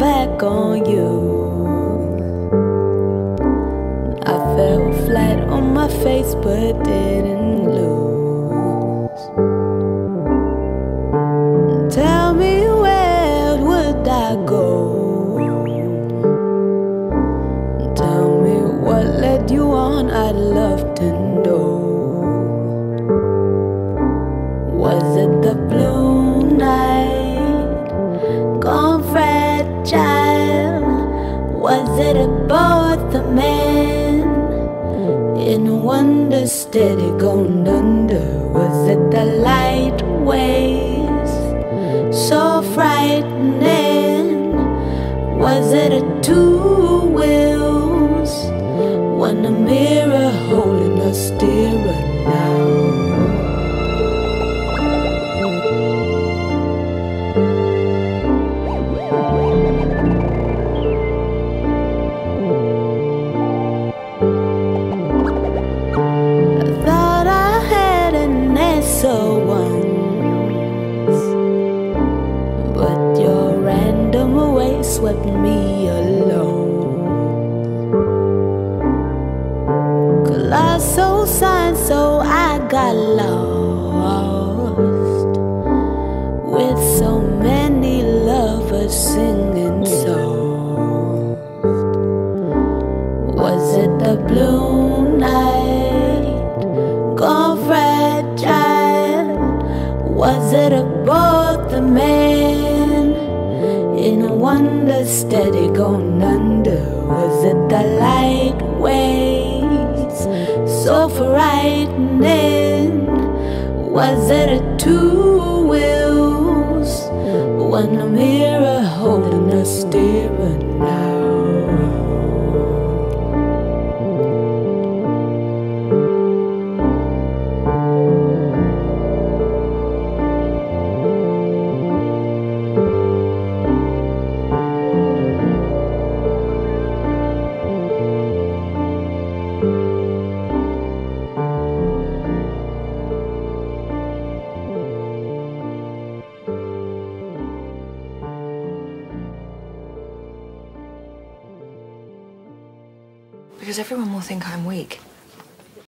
back on you. I fell flat on my face but didn't lose. Tell me where would I go? Tell me what led you on, I'd love to know. Was it the blue night fragile? Was it about the man in wonder steady going under? Was it the light waves so frightening? Was it a two sign, so I got lost with so many lovers singing songs. Was it the blue night gone fragile? Was it about the man in wonder steady going under? Was it the light waves so frightening? Was it a two wheels? One mirror holding a steering now. Because everyone will think I'm weak.